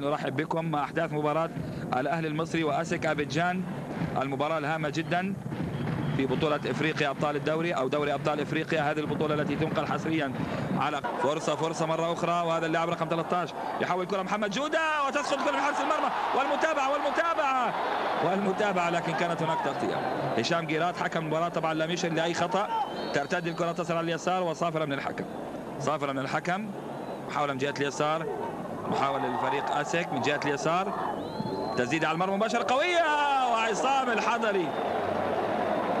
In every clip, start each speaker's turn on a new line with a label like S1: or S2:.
S1: نرحب بكم مع أحداث مباراة الأهلي المصري واسك أبيجان. المباراة الهامة جدا في بطولة إفريقيا أبطال الدوري أو دوري أبطال إفريقيا. هذه البطولة التي تنقل حصريا على فرصة فرصة مرة أخرى وهذا اللاعب رقم 13 يحاول كرة محمد جودة وتسقط كرة حارس المرمى. والمتابعة والمتابعة والمتابعة. لكن كانت هناك تغطية. هشام جيرات حكم المباراة طبعا لم يشر لأي خطأ. ترتد الكرة تصل على اليسار وصافرة من الحكم. صافرة من الحكم محاولة من جهة اليسار. محاولة للفريق أسك من جهة اليسار. تزيد على المرمى مباشرة قوية وعصام الحضري.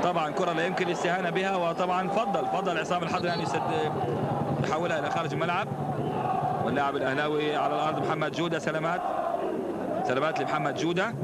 S1: طبعا كرة لا يمكن الاستهانة بها وطبعا فضل فضل عصام الحضري أن يسد يحولها إلى خارج الملعب. واللاعب الأهلاوي على الأرض محمد جودة سلامات. سلامات لمحمد جودة.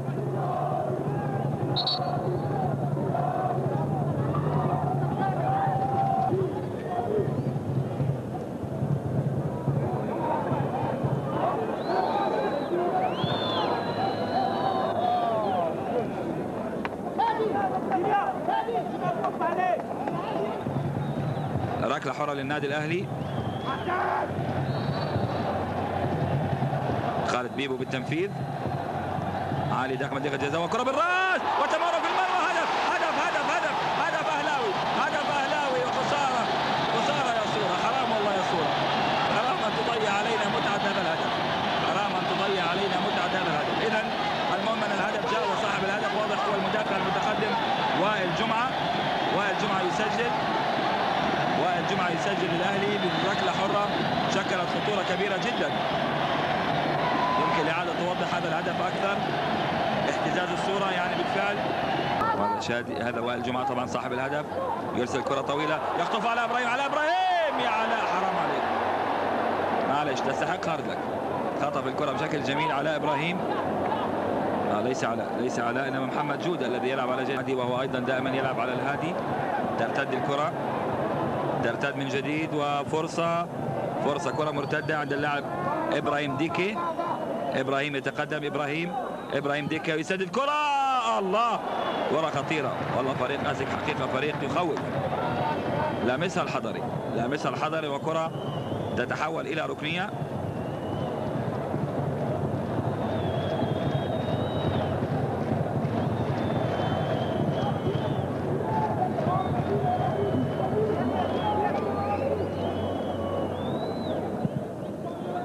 S1: ركلة حرة للنادي الأهلي. خالد بيبو بالتنفيذ. علي داخل منطقة الجزاء وكرة بالراس وتمر في المرمى هدف هدف هدف هدف هدف أهلاوي هدف أهلاوي وخسارة خسارة يا صورة حرام والله يا صورة حرام أن تضيع علينا متعة هذا الهدف حرام أن تضيع علينا متعة هذا الهدف إذا المهم أن الهدف جاء وصاحب الهدف واضح هو المدافع المتقدم وائل جمعة وائل جمعة يسجل وائل جمعة يسجل للأهلي بركلة حرة شكلت خطورة كبيرة جدا يمكن الإعادة أكثر. اهتزاز الصورة يعني بالفعل. وهذا شادي هذا وائل جمعة طبعا صاحب الهدف. يرسل كرة طويلة. يخطف على إبراهيم على إبراهيم! يا علاء حرام عليك. معلش تستحق هارد لك خطف الكرة بشكل جميل على إبراهيم. آه ليس علاء ليس علاء إنما محمد جودة الذي يلعب على جهة وهو أيضا دائما يلعب على الهادي. ترتد الكرة. ترتد من جديد وفرصة فرصة كرة مرتدة عند اللاعب إبراهيم ديكي. إبراهيم يتقدم. إبراهيم إبراهيم ديكي يسدد كرة الله كرة خطيرة. والله فريق أسك حقيقة فريق يخوف. لامسها الحضري. لامسها الحضري وكرة تتحول إلى ركنية.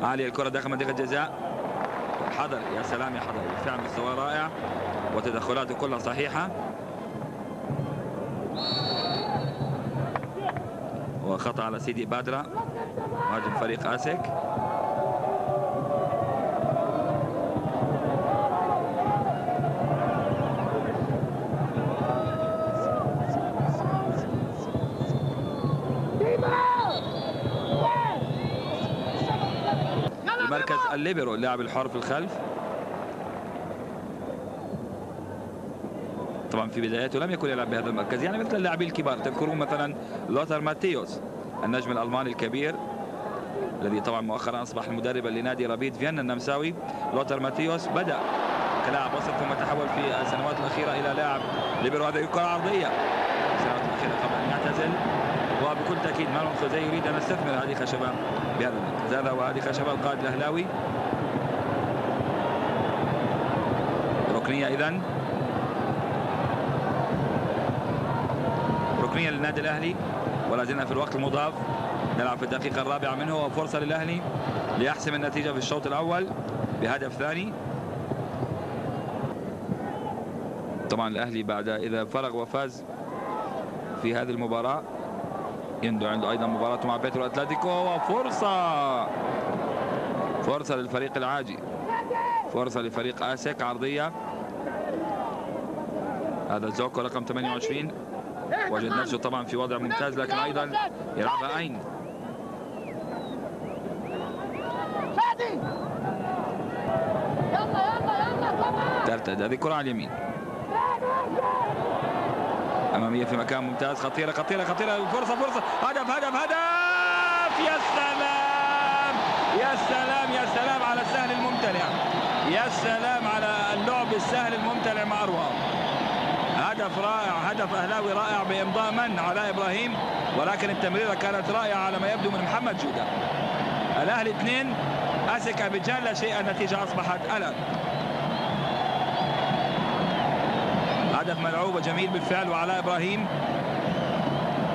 S1: عالية الكرة داخل منطقة الجزاء. حضر يا سلام يا حضر بالفعل مستوى رائع وتدخلاته كلها صحيحة. وخطأ على سيدي بادرة مهاجم فريق آسك. الليبرو اللاعب الحر في الخلف. طبعا في بداياته لم يكن يلعب بهذا المركز. يعني مثل اللاعبين الكبار تذكرون مثلا لوثر ماتيوس النجم الألماني الكبير الذي طبعا مؤخرا أصبح مدربا لنادي رابيد فيينا النمساوي. لوثر ماتيوس بدأ كلاعب وسط ثم تحول في السنوات الأخيرة إلى لاعب ليبرو. هذه كره عرضية. السنوات الأخيرة قبل ان يعتزل. وبكل تاكيد مانويل خوزيه يريد أن يستثمر هذه خشبة بهذا المركز هذا وهذه خشبة القائد الأهلاوي. ركنية اذا ركنية للنادي الأهلي. ولا زلنا في الوقت المضاف. نلعب في الدقيقة الرابعة منه. وفرصه للأهلي ليحسم النتيجة في الشوط الأول بهدف ثاني. طبعا الأهلي بعد إذا فرغ وفاز في هذه المباراة يندو عنده أيضا مباراته مع بيترو اتلتيكو وفرصة فرصة للفريق العاجي. فرصة لفريق اسك عرضية. هذا زوكو رقم 28 وجد نفسه طبعا في وضع ممتاز لكن أيضا يلعبها اين ترتد هذه كرة على اليمين. أمامية في مكان ممتاز. خطيرة خطيرة خطيرة. فرصة فرصة. هدف هدف هدف. يا سلام. يا سلام يا سلام على السهل الممتنع يا سلام على اللعب السهل الممتنع مع أروى. هدف رائع هدف أهلاوي رائع بامضاء من على إبراهيم. ولكن التمريرة كانت رائعة على ما يبدو من محمد جودة. الأهلي اثنين اسك ابيجان لا شيء النتيجة أصبحت الان هدف ملعوب وجميل بالفعل وعلاء إبراهيم.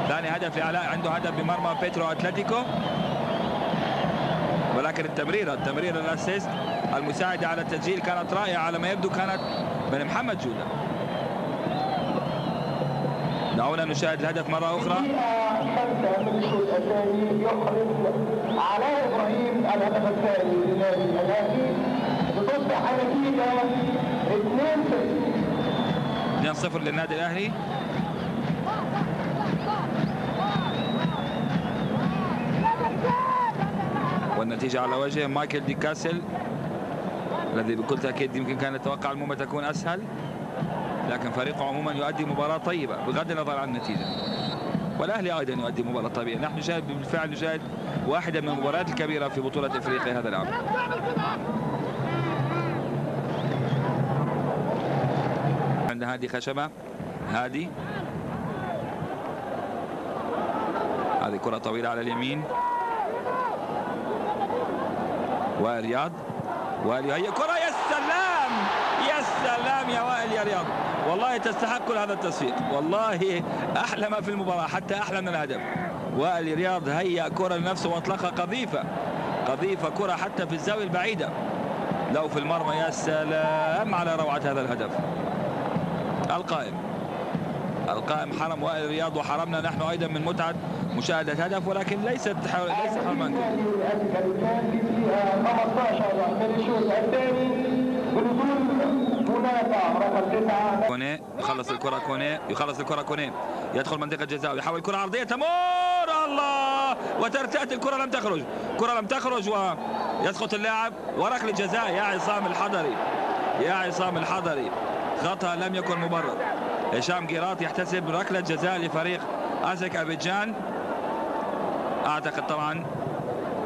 S1: ثاني هدف لعلاء عنده هدف بمرمى بيترو أتلتيكو. ولكن التمريره التمريره ال assist المساعده على التسجيل كانت رائعة. على ما يبدو كانت من محمد جودة. دعونا نشاهد الهدف مرة أخرى.
S2: إبراهيم الهدف الثاني. لنادي الأهلي بتصبح النتيجة 2-0
S1: 2-0 للنادي الأهلي. والنتيجة على وجه مايكل دي كاسل الذي بكل تأكيد يمكن كان يتوقع المهمة تكون أسهل لكن فريقه عموما يؤدي مباراة طيبة بغض النظر عن النتيجة. والأهلي أيضا يؤدي مباراة طيبة نحن نشاهد بالفعل نشاهد واحدة من المباريات الكبيرة في بطولة إفريقيا هذا العام. عند هادي خشبة؟ هادي هذه كرة طويلة على اليمين. ورياض وائل هي كرة يا سلام! يا سلام يا وائل يا رياض. والله تستحق كل هذا التصفيق والله أحلى ما في المباراة حتى أحلى من الهدف. وائل رياض هيأ كرة لنفسه وأطلقها. قذيفة. قذيفة كرة حتى في الزاوية البعيدة. لو في المرمى يا سلام على روعة هذا الهدف. القائم. القائم حرم وائل رياض وحرمنا نحن أيضا من متعة مشاهدة هدف ولكن ليست ليس حرمان
S2: كان في دقيقة 15 من الشوط الثاني بنزول منافع رقم 9
S1: كوني يخلص الكرة كوني يخلص الكرة كوني. يدخل منطقة جزاء ويحاول كرة عرضية تمر! الله! وترتأت الكرة لم تخرج. كرة لم تخرج ويسقط اللاعب. وركلة جزاء يا عصام الحضري. يا عصام الحضري. خطأ لم يكن مبرر. هشام قيراط يحتسب ركلة جزاء لفريق أزك أبيجان. أعتقد طبعا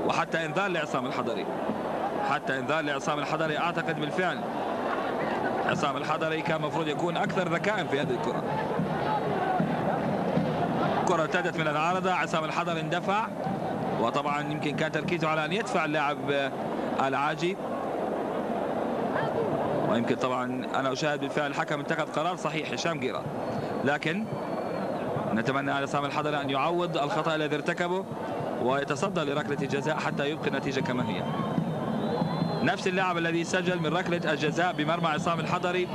S1: وحتى إنذار لعصام الحضري. حتى إنذار لعصام الحضري أعتقد بالفعل. عصام الحضري كان المفروض يكون أكثر ذكاء في هذه الكرة. كرة ارتدت من العارضة عصام الحضري اندفع. وطبعا يمكن كان تركيزه على أن يدفع اللاعب العاجي. ويمكن طبعا أنا أشاهد بالفعل الحكم اتخذ قرار صحيح هشام قيرة لكن نتمنى على عصام الحضري أن يعوض الخطأ الذي ارتكبه ويتصدى لركلة الجزاء حتى يبقي النتيجة كما هي. نفس اللاعب الذي سجل من ركلة الجزاء بمرمى عصام الحضري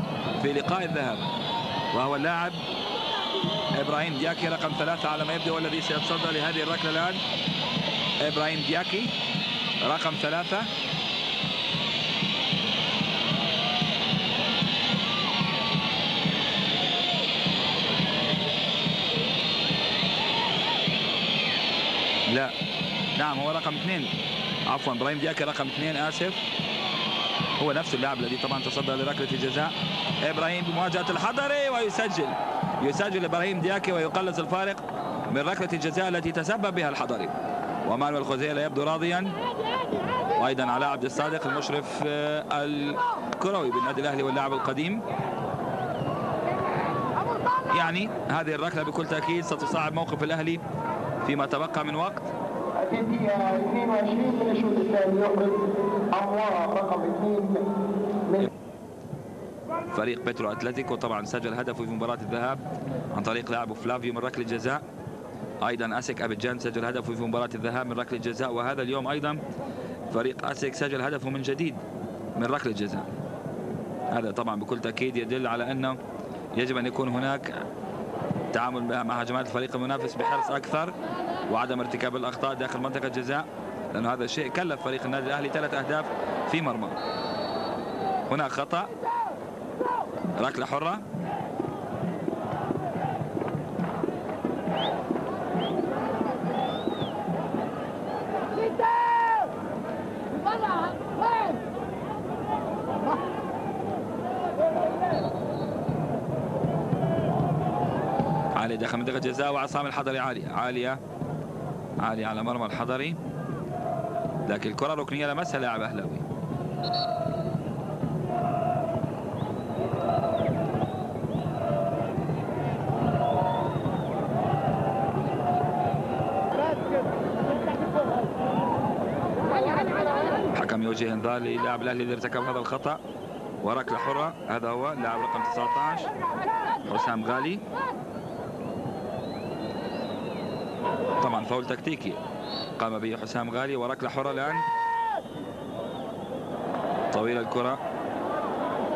S1: في لقاء الذهاب وهو اللاعب إبراهيم دياكي رقم ثلاثة على ما يبدو والذي سيتصدى لهذه الركلة الآن. إبراهيم دياكي رقم ثلاثة. نعم هو رقم اثنين. عفوا إبراهيم دياكي رقم اثنين آسف. هو نفس اللاعب الذي طبعا تصدى لركلة الجزاء. إبراهيم بمواجهة الحضري ويسجل. يسجل إبراهيم دياكي ويقلص الفارق من ركلة الجزاء التي تسبب بها الحضري. ومانويل خوزيلا يبدو راضيا. وأيضا علاء عبد الصادق المشرف الكروي بالنادي الأهلي واللاعب القديم. يعني هذه الركلة بكل تأكيد ستصعب موقف الأهلي فيما تبقى من وقت.
S2: في الدقيقة 22 من الشوط الثاني رقم 2 من
S1: فريق بترو أتلتيكو طبعا سجل هدفه في مباراة الذهاب عن طريق لاعبه فلافيو من ركلة جزاء. أيضا اسك ابيجان سجل هدفه في مباراة الذهاب من ركلة جزاء وهذا اليوم أيضا فريق اسك سجل هدفه من جديد من ركلة جزاء. هذا طبعا بكل تأكيد يدل على أنه يجب أن يكون هناك تعامل مع هجمات الفريق المنافس بحرص أكثر وعدم ارتكاب الأخطاء داخل منطقة الجزاء لأن هذا الشيء كلف فريق النادي الأهلي ثلاث أهداف في مرمى. هناك خطأ. ركلة حرة. عالية داخل منطقة الجزاء وعصام الحضري عالية عالية عالية على مرمى الحضري. لكن الكرة ركنية لمسها لاعب أهلاوي. حكم وجه انذار للاعب الأهلي الذي ارتكب هذا الخطأ. وركله حره هذا هو اللاعب رقم 19 حسام غالي. طبعا فاول تكتيكي. قام به حسام غالي وركلة حرة الآن. طويلة الكرة.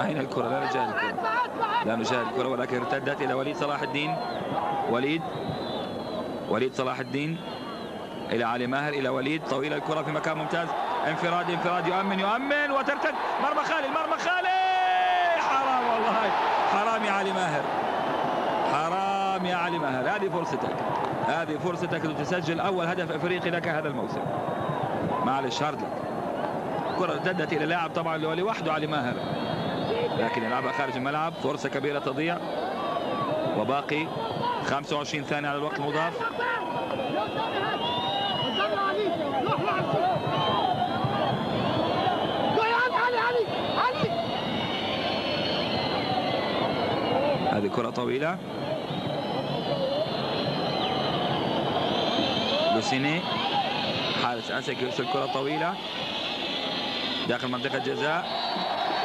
S1: أين الكرة؟ لا نجاهد الكرة. لا نجاهد الكرة ولكن ارتدت إلى وليد صلاح الدين. وليد. وليد صلاح الدين. إلى علي ماهر إلى وليد. طويلة الكرة في مكان ممتاز. انفراد انفراد. يؤمن يؤمن وترتد. مرمى خالي المرمى خالي حرام والله. حرام يا علي ماهر. حرام يا علي ماهر. هذه فرصتك. هذه فرصتك لتسجل أول هدف أفريقي لك هذا الموسم. معلش هارد لك كرة ارتدت إلى لاعب طبعا اللي هو لوحده علي ماهر. لكن يلعبها خارج الملعب. فرصة كبيرة تضيع. وباقي 25 ثانية على الوقت المضاف. هذه كرة طويلة. لوسيني حارس اسك يرسل كرة طويلة. داخل منطقة جزاء.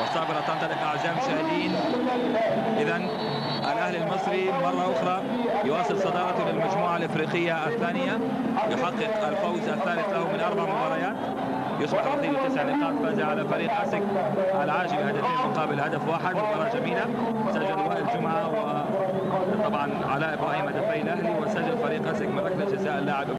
S1: والصافرة تنطلق أعزائي المشاهدين. إذا الأهلي المصري مرة أخرى يواصل صدارته للمجموعة الإفريقية الثانية. يحقق الفوز الثالث له من أربع مباريات. يصبح رصيده تسع نقاط فاز على فريق أسك العاجي بهدفين مقابل هدف واحد. مباراة جميلة. سجل وائل جمعة وطبعا علاء إبراهيم هدفي الأهلي وسجل فريق أسك من ركلة جزاء اللاعب